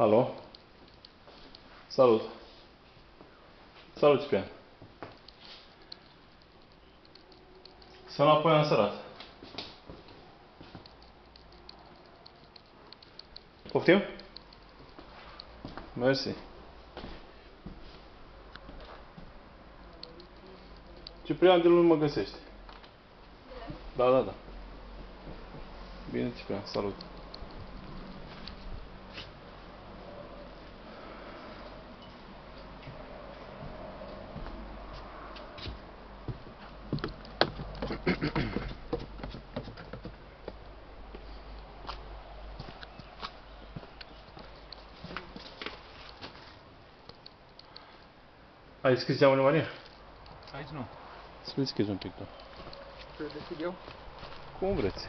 Alo? Salut! Salut, Ciprian! Să înapoi am sărat. Poftim? Mersi. Ciprian de luni mă găsești. Da, da, da. Bine, Ciprian, salut. Ai, ah, schizeam unul, Maria? Aí nu. Să você un pic, tu. Să deschid eu? Cum vreți.